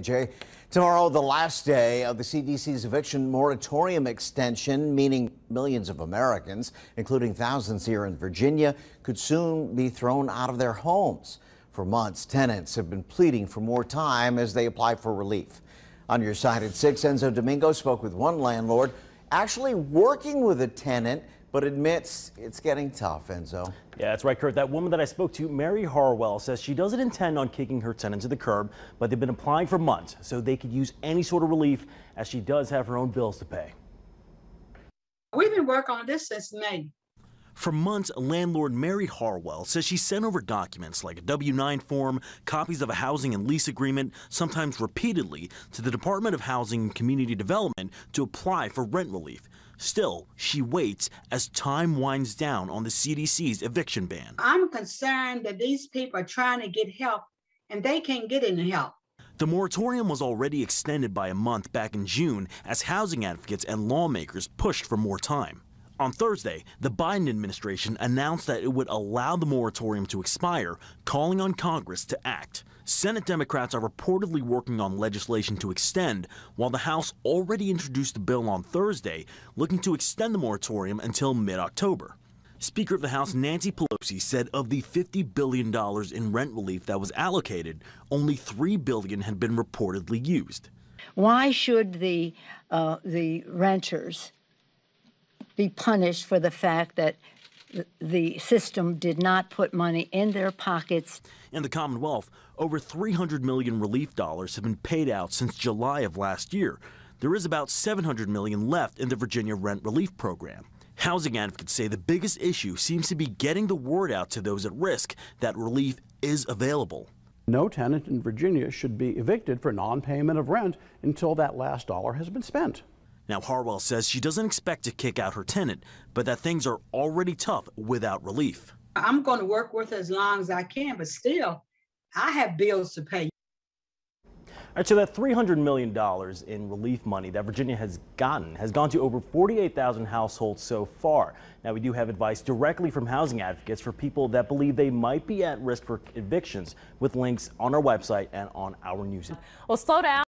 Jay, tomorrow, the last day of the CDC's eviction moratorium extension, meaning millions of Americans, including thousands here in Virginia, could soon be thrown out of their homes. For months, tenants have been pleading for more time as they apply for relief. On your side at 6, Enzo Domingo spoke with one landlord actually working with a tenant but admits it's getting tough, Enzo. Yeah, that's right, Kurt. That woman that I spoke to, Mary Harwell, says she doesn't intend on kicking her tenant to the curb, but they've been applying for months so they could use any sort of relief as she does have her own bills to pay. We've been working on this since May. For months, landlord Mary Harwell says she sent over documents like a W-9 form, copies of a housing and lease agreement, sometimes repeatedly, to the Department of Housing and Community Development to apply for rent relief. Still, she waits as time winds down on the CDC's eviction ban. I'm concerned that these people are trying to get help and they can't get any help. The moratorium was already extended by a month back in June as housing advocates and lawmakers pushed for more time. On Thursday, the Biden administration announced that it would allow the moratorium to expire, calling on Congress to act. Senate Democrats are reportedly working on legislation to extend, while the House already introduced a bill on Thursday looking to extend the moratorium until mid October. Speaker of the House Nancy Pelosi said of the $50 billion in rent relief that was allocated, only 3 billion had been reportedly used. Why should the, uh, the renters be punished for the fact that the system did not put money in their pockets. In the Commonwealth, over 300 million relief dollars have been paid out since July of last year. There is about 700 million left in the Virginia Rent Relief Program. Housing advocates say the biggest issue seems to be getting the word out to those at risk that relief is available. No tenant in Virginia should be evicted for non-payment of rent until that last dollar has been spent. Now, Harwell says she doesn't expect to kick out her tenant, but that things are already tough without relief. I'm going to work with her as long as I can, but still, I have bills to pay. All right, so that $300 million in relief money that Virginia has gotten has gone to over 48,000 households so far. Now, we do have advice directly from housing advocates for people that believe they might be at risk for evictions with links on our website and on our news. Well, slow down.